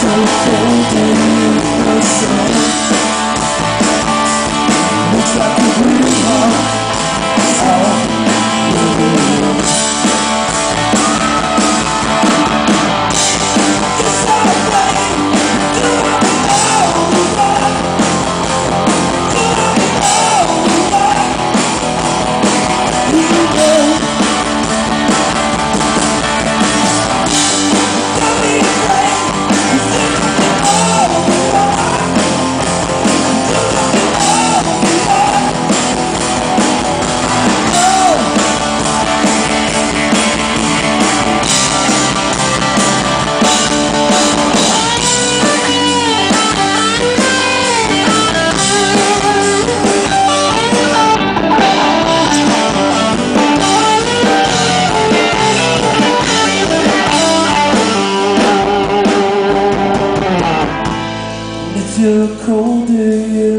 so faded, so a cold day